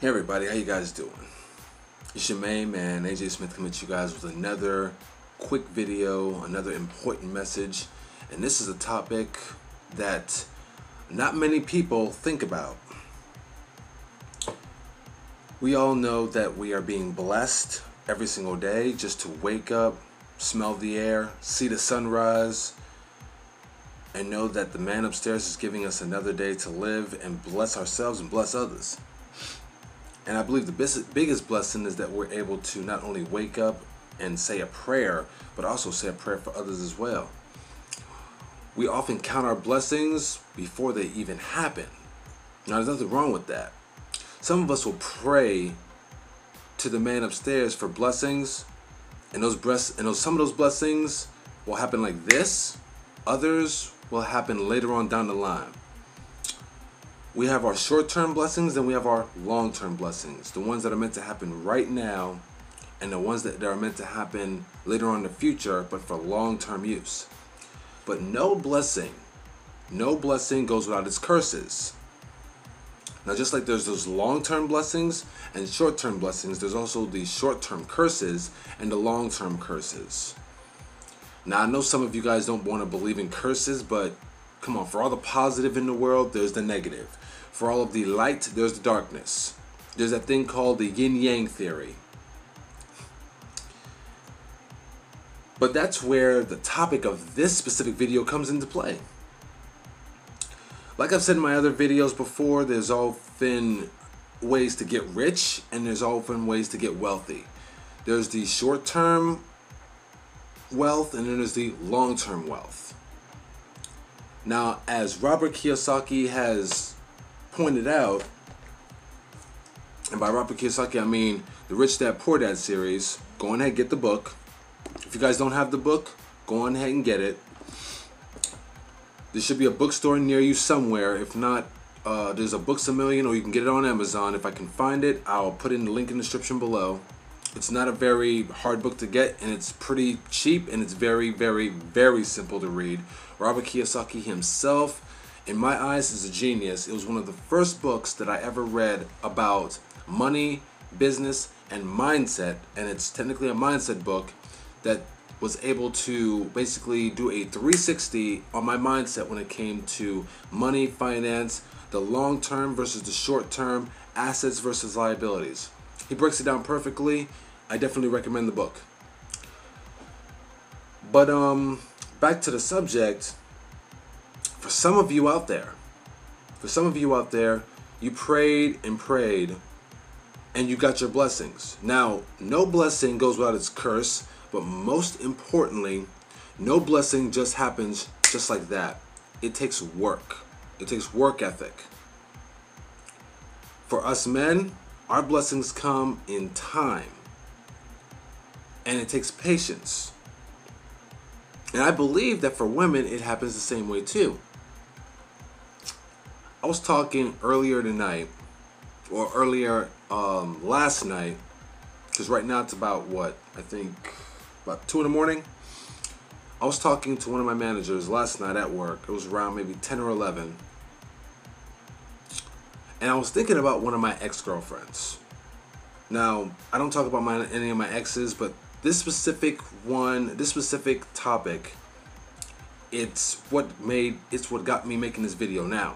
Hey everybody, how you guys doing? It's your main man, AJ Smith, coming to you guys with another quick video, another important message. And this is a topic that not many people think about. We all know that we are being blessed every single day just to wake up, smell the air, see the sunrise, and know that the man upstairs is giving us another day to live and bless ourselves and bless others. And I believe the biggest blessing is that we're able to not only wake up and say a prayer, but also say a prayer for others as well. We often count our blessings before they even happen. Now, there's nothing wrong with that. Some of us will pray to the man upstairs for blessings, and those breasts, and those, some of those blessings will happen like this. Others will happen later on down the line we have our short-term blessings and we have our long-term blessings. The ones that are meant to happen right now and the ones that, are meant to happen later on in the future but for long-term use. But no blessing no blessing goes without its curses. Now just like there's those long-term blessings and short-term blessings there's also the short-term curses and the long-term curses. Now i know some of you guys don't want to believe in curses but come on for all the positive in the world there's the negative for all of the light, there's the darkness. There's that thing called the yin yang theory. But that's where the topic of this specific video comes into play. Like I've said in my other videos before, there's often ways to get rich and there's often ways to get wealthy. There's the short term wealth and then there's the long term wealth. Now, as Robert Kiyosaki has pointed out, and by Robert Kiyosaki I mean the Rich Dad Poor Dad series, go on ahead and get the book. If you guys don't have the book, go on ahead and get it. There should be a bookstore near you somewhere. If not, uh, there's a Books a Million or you can get it on Amazon. If I can find it, I'll put in the link in the description below. It's not a very hard book to get and it's pretty cheap and it's very, very, very simple to read. Robert Kiyosaki himself in my eyes, is a genius. It was one of the first books that I ever read about money, business, and mindset. And it's technically a mindset book that was able to basically do a 360 on my mindset when it came to money, finance, the long term versus the short term, assets versus liabilities. He breaks it down perfectly. I definitely recommend the book. But um back to the subject, for some of you out there, for some of you out there, you prayed and prayed and you got your blessings. Now, no blessing goes without its curse, but most importantly, no blessing just happens just like that. It takes work. It takes work ethic. For us men, our blessings come in time. And it takes patience. And I believe that for women, it happens the same way too. I was talking earlier tonight, or earlier um, last night, because right now it's about what I think about two in the morning. I was talking to one of my managers last night at work. It was around maybe 10 or 11. And I was thinking about one of my ex-girlfriends. Now, I don't talk about my, any of my exes, but this specific one, this specific topic, it's what made, it's what got me making this video now.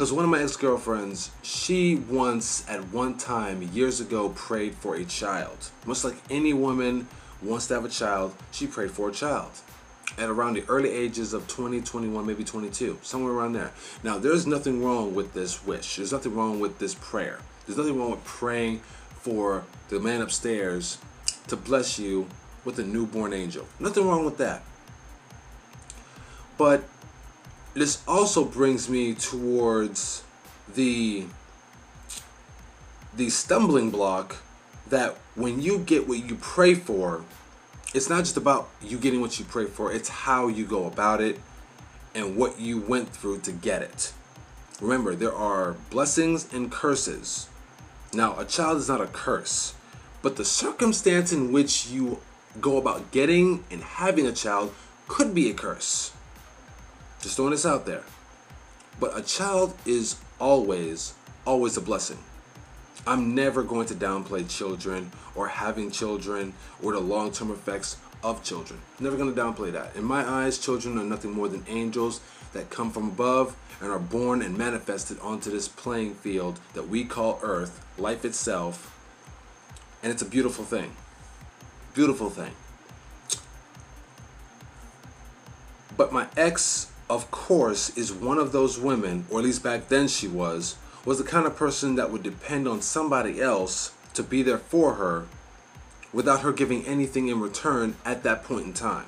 Because one of my ex-girlfriends, she once, at one time, years ago, prayed for a child. Much like any woman wants to have a child, she prayed for a child. At around the early ages of 20, 21, maybe 22. Somewhere around there. Now, there's nothing wrong with this wish. There's nothing wrong with this prayer. There's nothing wrong with praying for the man upstairs to bless you with a newborn angel. Nothing wrong with that. But this also brings me towards the the stumbling block that when you get what you pray for, it's not just about you getting what you pray for, it's how you go about it and what you went through to get it. Remember, there are blessings and curses. Now, a child is not a curse, but the circumstance in which you go about getting and having a child could be a curse. Just throwing this out there. But a child is always, always a blessing. I'm never going to downplay children or having children or the long term effects of children. Never going to downplay that. In my eyes, children are nothing more than angels that come from above and are born and manifested onto this playing field that we call Earth, life itself. And it's a beautiful thing. Beautiful thing. But my ex, of course, is one of those women, or at least back then she was, was the kind of person that would depend on somebody else to be there for her without her giving anything in return at that point in time.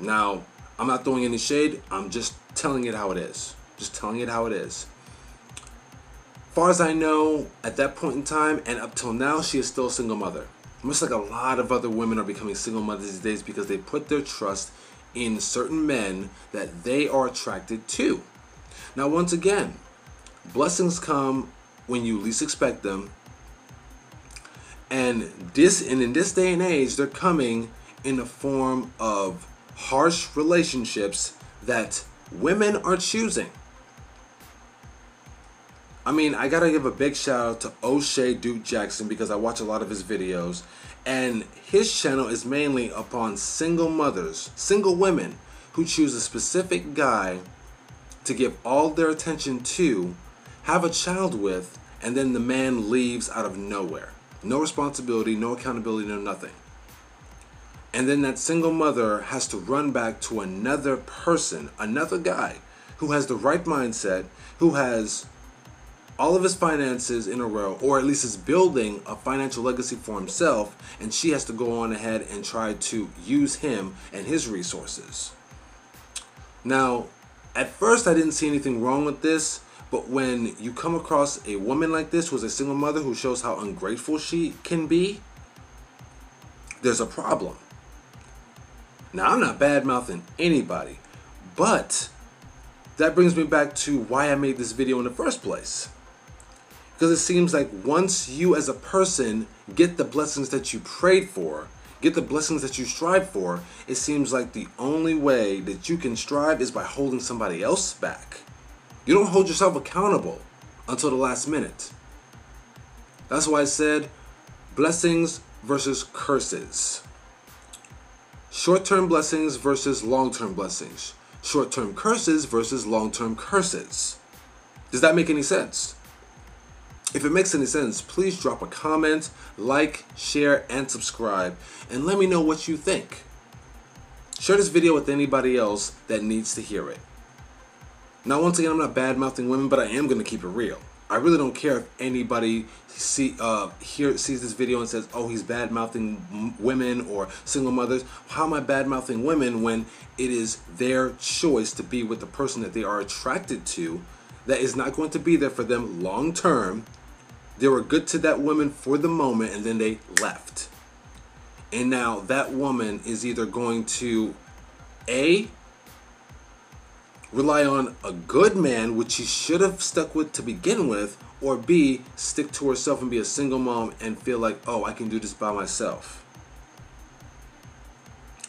Now, I'm not throwing any shade, I'm just telling it how it is. Just telling it how it is. Far as I know, at that point in time and up till now, she is still a single mother. Much like a lot of other women are becoming single mothers these days because they put their trust in certain men that they are attracted to. Now, once again, blessings come when you least expect them. And this and in this day and age, they're coming in the form of harsh relationships that women are choosing. I mean, I gotta give a big shout out to O'Shea Duke Jackson because I watch a lot of his videos, and his channel is mainly upon single mothers, single women who choose a specific guy to give all their attention to, have a child with, and then the man leaves out of nowhere. No responsibility, no accountability, no nothing. And then that single mother has to run back to another person, another guy who has the right mindset, who has all of his finances in a row, or at least is building a financial legacy for himself, and she has to go on ahead and try to use him and his resources. Now, at first, I didn't see anything wrong with this, but when you come across a woman like this who's a single mother who shows how ungrateful she can be, there's a problem. Now, I'm not bad mouthing anybody, but that brings me back to why I made this video in the first place. Because it seems like once you as a person get the blessings that you prayed for, get the blessings that you strive for, it seems like the only way that you can strive is by holding somebody else back. You don't hold yourself accountable until the last minute. That's why I said blessings versus curses. Short term blessings versus long term blessings. Short term curses versus long term curses. Does that make any sense? If it makes any sense, please drop a comment, like, share, and subscribe, and let me know what you think. Share this video with anybody else that needs to hear it. Now, once again, I'm not bad mouthing women, but I am going to keep it real. I really don't care if anybody see uh here sees this video and says, "Oh, he's bad mouthing women or single mothers." How am I bad mouthing women when it is their choice to be with the person that they are attracted to, that is not going to be there for them long term, they were good to that woman for the moment and then they left. And now that woman is either going to A, rely on a good man, which she should have stuck with to begin with, or B, stick to herself and be a single mom and feel like, oh, I can do this by myself.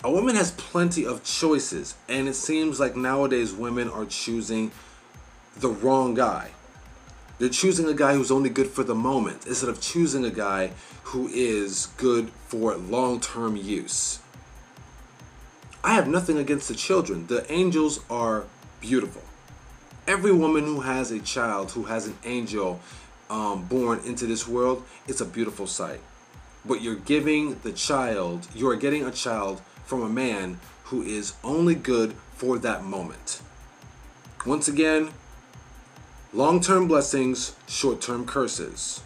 A woman has plenty of choices, and it seems like nowadays women are choosing the wrong guy. They're choosing a guy who's only good for the moment instead of choosing a guy who is good for long term use. I have nothing against the children. The angels are beautiful. Every woman who has a child, who has an angel um, born into this world, it's a beautiful sight. But you're giving the child, you're getting a child from a man who is only good for that moment. Once again, Long term blessings, short term curses.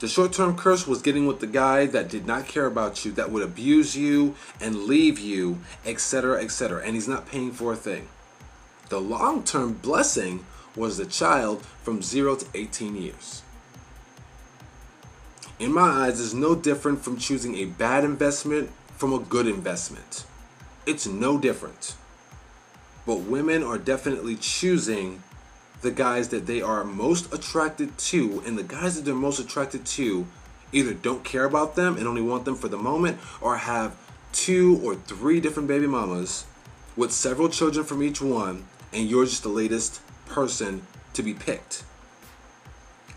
The short term curse was getting with the guy that did not care about you, that would abuse you and leave you, etc., etc., and he's not paying for a thing. The long term blessing was the child from 0 to 18 years. In my eyes, it's no different from choosing a bad investment from a good investment. It's no different. But women are definitely choosing the guys that they are most attracted to, and the guys that they're most attracted to either don't care about them and only want them for the moment, or have two or three different baby mamas with several children from each one, and you're just the latest person to be picked.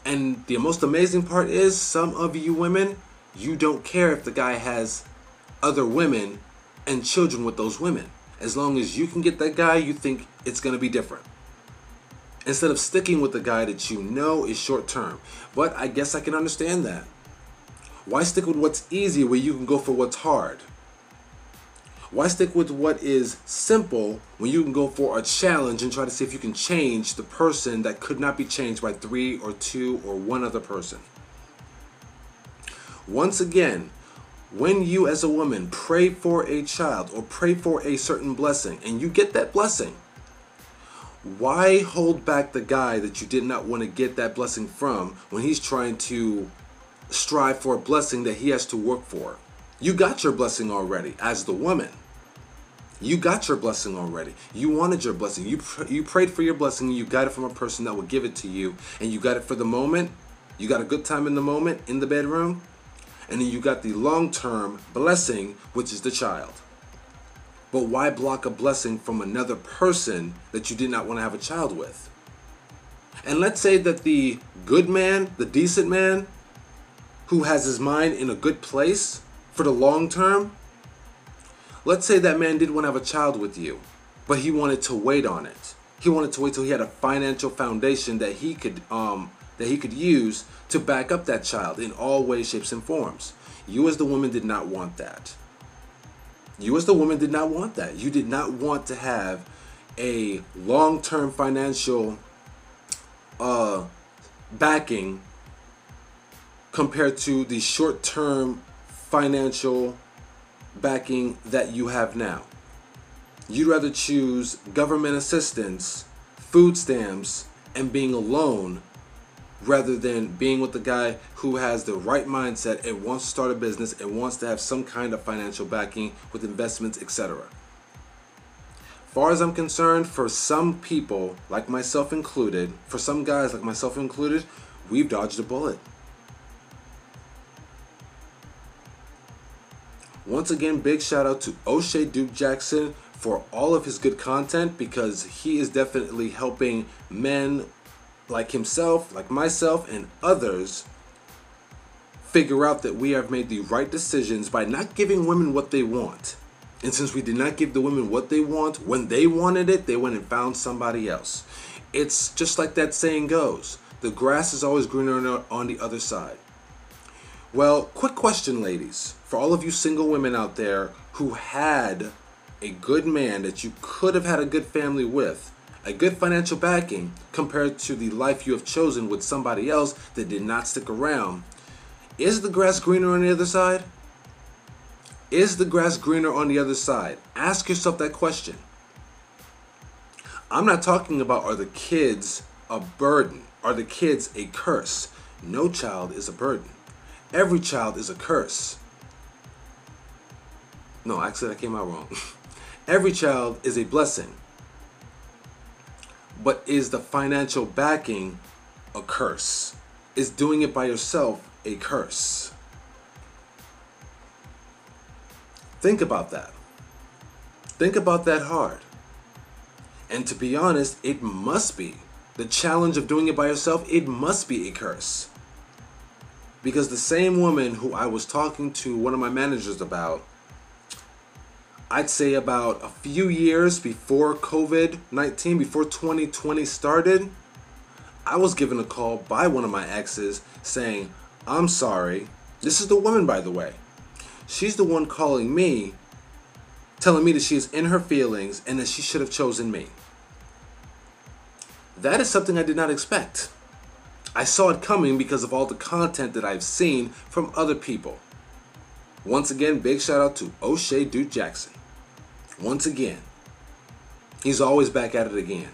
And the most amazing part is some of you women, you don't care if the guy has other women and children with those women. As long as you can get that guy, you think it's going to be different. Instead of sticking with the guy that you know is short term. But I guess I can understand that. Why stick with what's easy where you can go for what's hard? Why stick with what is simple when you can go for a challenge and try to see if you can change the person that could not be changed by three or two or one other person? Once again, when you as a woman pray for a child or pray for a certain blessing and you get that blessing, why hold back the guy that you did not want to get that blessing from when he's trying to strive for a blessing that he has to work for? You got your blessing already as the woman. You got your blessing already. You wanted your blessing. You pr- you prayed for your blessing. You got it from a person that would give it to you, and you got it for the moment. You got a good time in the moment in the bedroom, and then you got the long-term blessing, which is the child. But why block a blessing from another person that you did not want to have a child with? And let's say that the good man, the decent man, who has his mind in a good place for the long term, let's say that man did want to have a child with you, but he wanted to wait on it. He wanted to wait till he had a financial foundation that he could um that he could use to back up that child in all ways, shapes, and forms. You as the woman did not want that. You as the woman did not want that. You did not want to have a long-term financial uh backing compared to the short-term financial backing that you have now. You'd rather choose government assistance, food stamps, and being alone rather than being with the guy who has the right mindset and wants to start a business and wants to have some kind of financial backing with investments, etc. Far as I'm concerned, for some people, like myself included, for some guys like myself included, we've dodged a bullet. Once again, big shout out to O'Shea Duke Jackson for all of his good content because he is definitely helping men like himself, like myself, and others figure out that we have made the right decisions by not giving women what they want. And since we did not give the women what they want when they wanted it, they went and found somebody else. It's just like that saying goes the grass is always greener on the other side. Well, quick question, ladies. For all of you single women out there who had a good man that you could have had a good family with, a good financial backing compared to the life you have chosen with somebody else that did not stick around, is the grass greener on the other side? Is the grass greener on the other side? Ask yourself that question. I'm not talking about are the kids a burden? Are the kids a curse? No child is a burden. Every child is a curse. No, actually, that came out wrong. Every child is a blessing. But is the financial backing a curse? Is doing it by yourself a curse? Think about that. Think about that hard. And to be honest, it must be. The challenge of doing it by yourself, it must be a curse. Because the same woman who I was talking to one of my managers about, I'd say about a few years before COVID 19, before 2020 started, I was given a call by one of my exes saying, I'm sorry. This is the woman, by the way. She's the one calling me, telling me that she is in her feelings and that she should have chosen me. That is something I did not expect. I saw it coming because of all the content that I've seen from other people. Once again, big shout out to O'Shea Duke Jackson. Once again, he's always back at it again.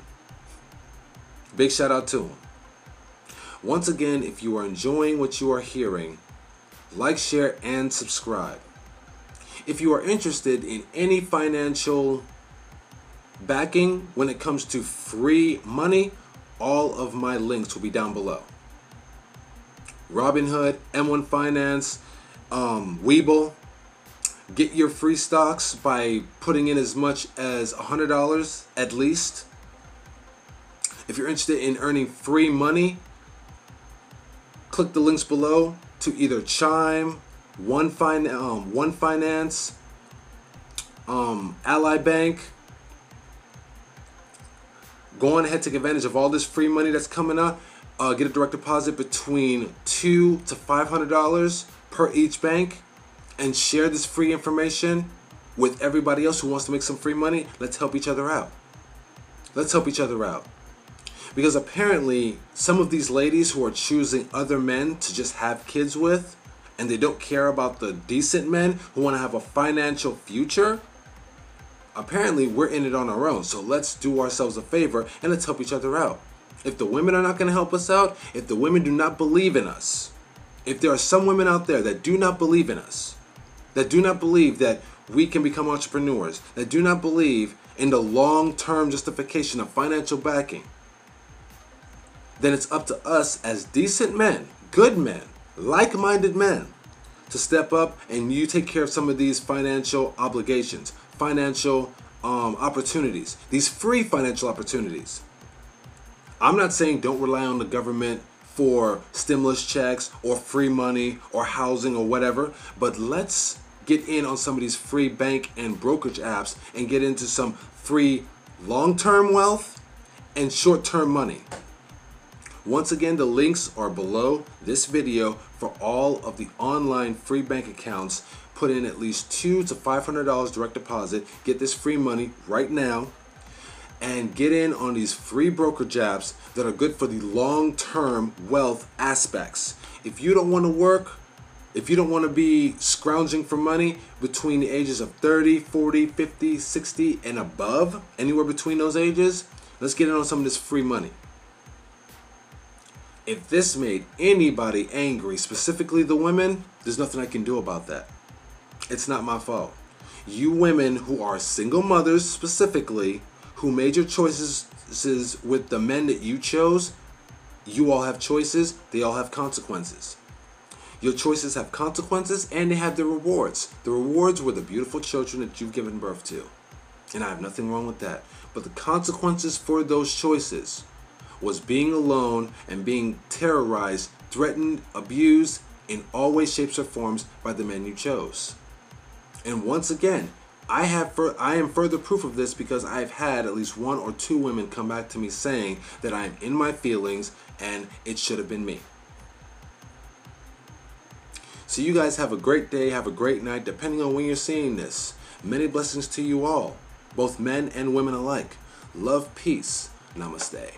Big shout out to him. Once again, if you are enjoying what you are hearing, like, share, and subscribe. If you are interested in any financial backing when it comes to free money, all of my links will be down below. Robinhood, M1 Finance, um, Webull. Get your free stocks by putting in as much as $100 at least. If you're interested in earning free money, click the links below to either Chime, One, fin- um, One Finance, um, Ally Bank. Go on ahead, take advantage of all this free money that's coming up. Uh, get a direct deposit between two to five hundred dollars per each bank, and share this free information with everybody else who wants to make some free money. Let's help each other out. Let's help each other out. Because apparently, some of these ladies who are choosing other men to just have kids with, and they don't care about the decent men who want to have a financial future, apparently we're in it on our own. So let's do ourselves a favor and let's help each other out. If the women are not going to help us out, if the women do not believe in us, if there are some women out there that do not believe in us, that do not believe that we can become entrepreneurs, that do not believe in the long term justification of financial backing, then it's up to us as decent men, good men, like minded men, to step up and you take care of some of these financial obligations, financial um, opportunities, these free financial opportunities. I'm not saying don't rely on the government for stimulus checks or free money or housing or whatever, but let's get in on some of these free bank and brokerage apps and get into some free long term wealth and short term money. Once again, the links are below this video for all of the online free bank accounts. Put in at least two to five hundred dollars direct deposit. Get this free money right now, and get in on these free brokerage apps that are good for the long-term wealth aspects. If you don't want to work, if you don't want to be scrounging for money between the ages of 30, 40, 50, 60, and above, anywhere between those ages, let's get in on some of this free money. If this made anybody angry, specifically the women, there's nothing I can do about that. It's not my fault. You women who are single mothers specifically, who made your choices with the men that you chose, you all have choices, they all have consequences. Your choices have consequences and they have their rewards. The rewards were the beautiful children that you've given birth to. And I have nothing wrong with that. But the consequences for those choices was being alone and being terrorized, threatened, abused in all ways, shapes, or forms by the men you chose. And once again, I have fur- I am further proof of this because I've had at least one or two women come back to me saying that I am in my feelings and it should have been me. So you guys have a great day, have a great night, depending on when you're seeing this. Many blessings to you all, both men and women alike. Love, peace. Namaste.